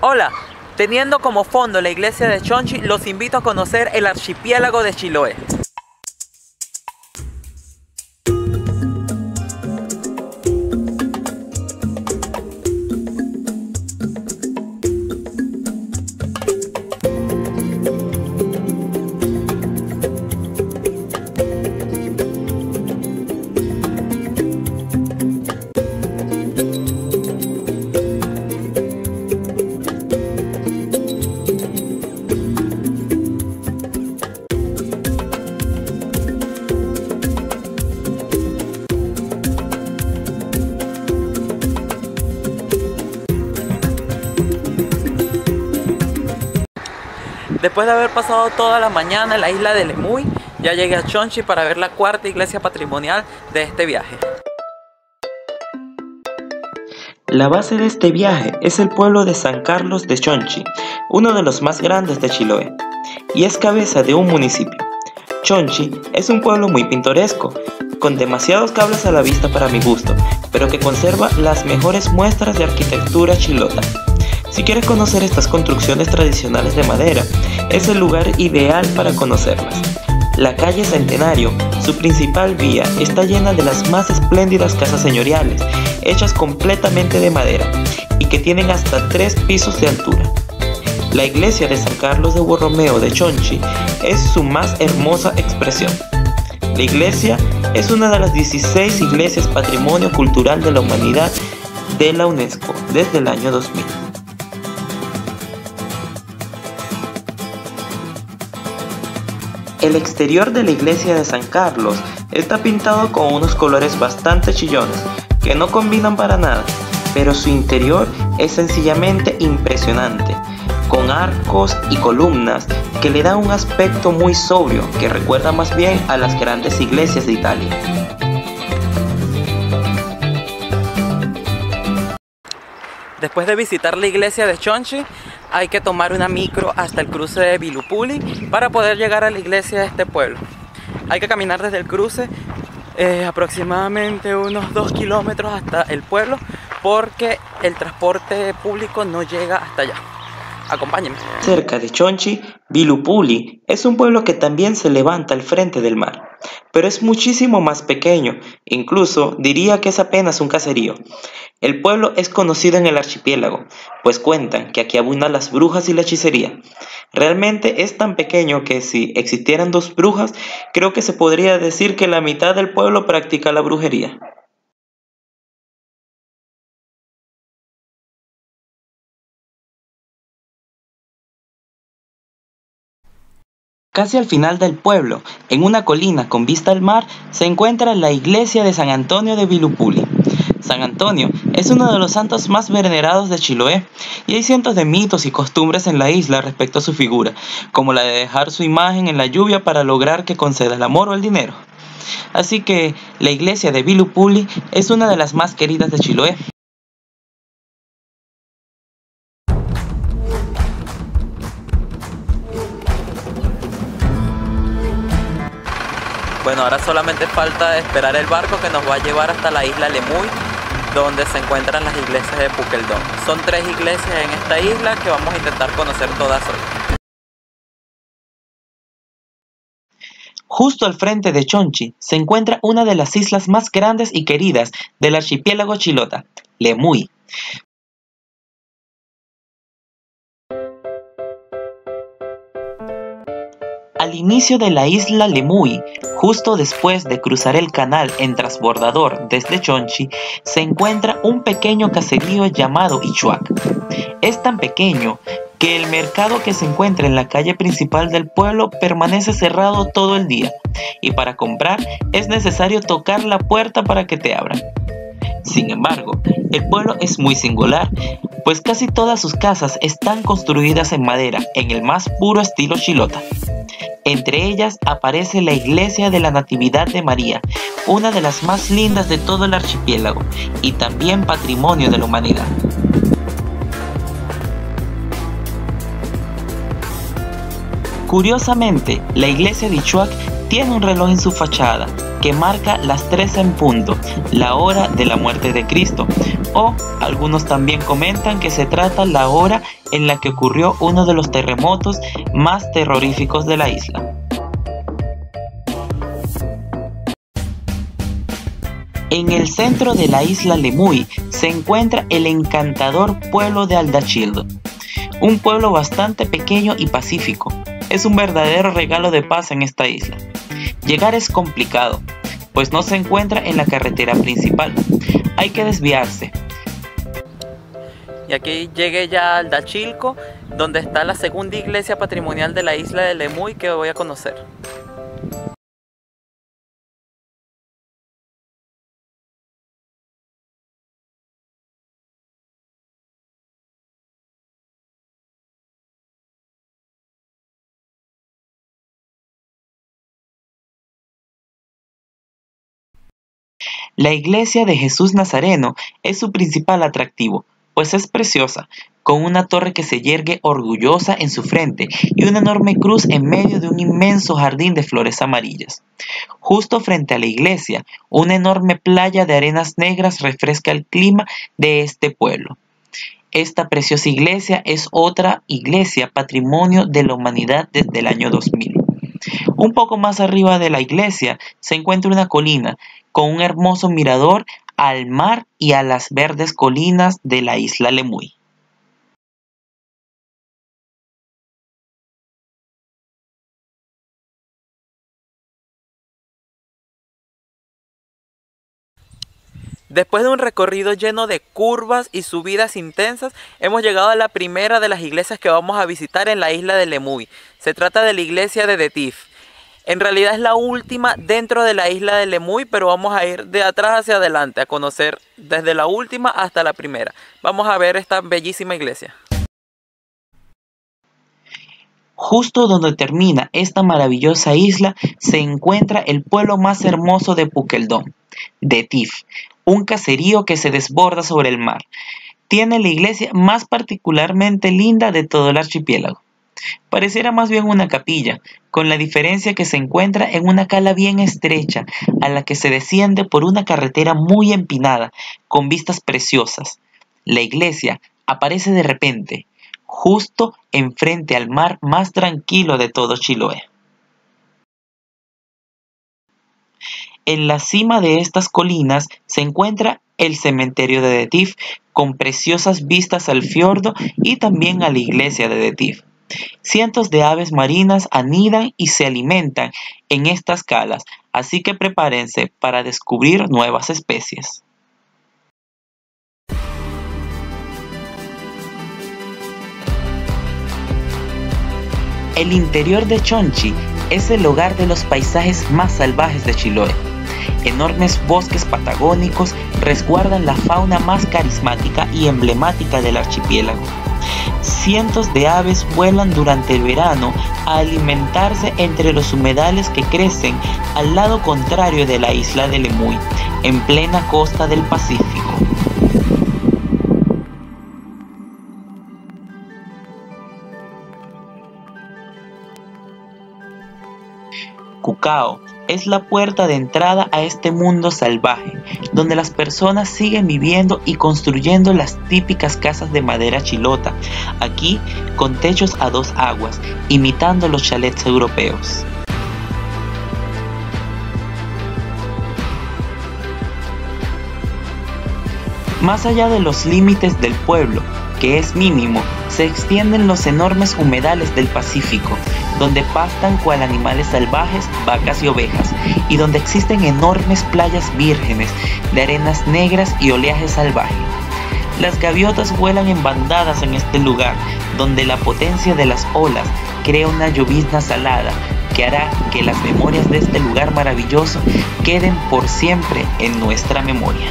Hola, teniendo como fondo la iglesia de Chonchi, los invito a conocer el archipiélago de Chiloé. Después de haber pasado toda la mañana en la isla de Lemuy, ya llegué a Chonchi para ver la cuarta iglesia patrimonial de este viaje. La base de este viaje es el pueblo de San Carlos de Chonchi, uno de los más grandes de Chiloé, y es cabeza de un municipio. Chonchi es un pueblo muy pintoresco, con demasiados cables a la vista para mi gusto, pero que conserva las mejores muestras de arquitectura chilota. Si quieres conocer estas construcciones tradicionales de madera, es el lugar ideal para conocerlas. La calle Centenario, su principal vía, está llena de las más espléndidas casas señoriales, hechas completamente de madera y que tienen hasta tres pisos de altura. La iglesia de San Carlos de Borromeo de Chonchi es su más hermosa expresión. La iglesia es una de las 16 iglesias Patrimonio Cultural de la Humanidad de la UNESCO desde el año 2000. El exterior de la iglesia de San Carlos está pintado con unos colores bastante chillones que no combinan para nada, pero su interior es sencillamente impresionante, con arcos y columnas que le dan un aspecto muy sobrio que recuerda más bien a las grandes iglesias de Italia. Después de visitar la iglesia de Chonchi, hay que tomar una micro hasta el cruce de Vilupuli para poder llegar a la iglesia de este pueblo. Hay que caminar desde el cruce eh, aproximadamente unos 2 kilómetros hasta el pueblo porque el transporte público no llega hasta allá. Acompáñenme. Cerca de Chonchi, Vilupuli es un pueblo que también se levanta al frente del mar, pero es muchísimo más pequeño, incluso diría que es apenas un caserío. El pueblo es conocido en el archipiélago, pues cuentan que aquí abundan las brujas y la hechicería. Realmente es tan pequeño que si existieran dos brujas, creo que se podría decir que la mitad del pueblo practica la brujería. Casi al final del pueblo, en una colina con vista al mar, se encuentra la iglesia de San Antonio de Vilupuli. San Antonio es uno de los santos más venerados de Chiloé y hay cientos de mitos y costumbres en la isla respecto a su figura, como la de dejar su imagen en la lluvia para lograr que conceda el amor o el dinero. Así que la iglesia de Vilupuli es una de las más queridas de Chiloé. Bueno, ahora solamente falta esperar el barco que nos va a llevar hasta la isla Lemuy, donde se encuentran las iglesias de Pukeldon. Son tres iglesias en esta isla que vamos a intentar conocer todas hoy. Justo al frente de Chonchi se encuentra una de las islas más grandes y queridas del archipiélago chilota, Lemuy. Al inicio de la isla Lemuy, justo después de cruzar el canal en transbordador desde Chonchi, se encuentra un pequeño caserío llamado Ichuac. Es tan pequeño que el mercado que se encuentra en la calle principal del pueblo permanece cerrado todo el día y para comprar es necesario tocar la puerta para que te abran. Sin embargo, el pueblo es muy singular, pues casi todas sus casas están construidas en madera en el más puro estilo chilota. Entre ellas aparece la iglesia de la Natividad de María, una de las más lindas de todo el archipiélago y también patrimonio de la humanidad. Curiosamente, la iglesia de Ichuac tiene un reloj en su fachada que marca las 13 en punto, la hora de la muerte de Cristo, o algunos también comentan que se trata la hora en la que ocurrió uno de los terremotos más terroríficos de la isla. En el centro de la isla Lemuy se encuentra el encantador pueblo de Aldachildo, un pueblo bastante pequeño y pacífico. Es un verdadero regalo de paz en esta isla. Llegar es complicado, pues no se encuentra en la carretera principal. Hay que desviarse. Y aquí llegué ya al Dachilco, donde está la segunda iglesia patrimonial de la isla de Lemuy que voy a conocer. La iglesia de Jesús Nazareno es su principal atractivo, pues es preciosa, con una torre que se yergue orgullosa en su frente y una enorme cruz en medio de un inmenso jardín de flores amarillas. Justo frente a la iglesia, una enorme playa de arenas negras refresca el clima de este pueblo. Esta preciosa iglesia es otra iglesia patrimonio de la humanidad desde el año 2000. Un poco más arriba de la iglesia se encuentra una colina con un hermoso mirador al mar y a las verdes colinas de la isla Lemuy. Después de un recorrido lleno de curvas y subidas intensas, hemos llegado a la primera de las iglesias que vamos a visitar en la isla de Lemuy. Se trata de la iglesia de Detif. En realidad es la última dentro de la isla de Lemuy, pero vamos a ir de atrás hacia adelante a conocer desde la última hasta la primera. Vamos a ver esta bellísima iglesia. Justo donde termina esta maravillosa isla se encuentra el pueblo más hermoso de Pukeldón, Detif, un caserío que se desborda sobre el mar. Tiene la iglesia más particularmente linda de todo el archipiélago. Pareciera más bien una capilla, con la diferencia que se encuentra en una cala bien estrecha, a la que se desciende por una carretera muy empinada, con vistas preciosas. La iglesia aparece de repente, justo enfrente al mar más tranquilo de todo Chiloé. En la cima de estas colinas se encuentra el cementerio de Detif, con preciosas vistas al fiordo y también a la iglesia de Detif. Cientos de aves marinas anidan y se alimentan en estas calas, así que prepárense para descubrir nuevas especies. El interior de Chonchi es el hogar de los paisajes más salvajes de Chiloé. Enormes bosques patagónicos resguardan la fauna más carismática y emblemática del archipiélago. Cientos de aves vuelan durante el verano a alimentarse entre los humedales que crecen al lado contrario de la isla de Lemuy, en plena costa del Pacífico. Cucao es la puerta de entrada a este mundo salvaje, donde las personas siguen viviendo y construyendo las típicas casas de madera chilota, aquí con techos a dos aguas, imitando los chalets europeos. Más allá de los límites del pueblo, que es mínimo, se extienden los enormes humedales del Pacífico, donde pastan cual animales salvajes, vacas y ovejas, y donde existen enormes playas vírgenes de arenas negras y oleaje salvaje. Las gaviotas vuelan en bandadas en este lugar, donde la potencia de las olas crea una llovizna salada que hará que las memorias de este lugar maravilloso queden por siempre en nuestra memoria.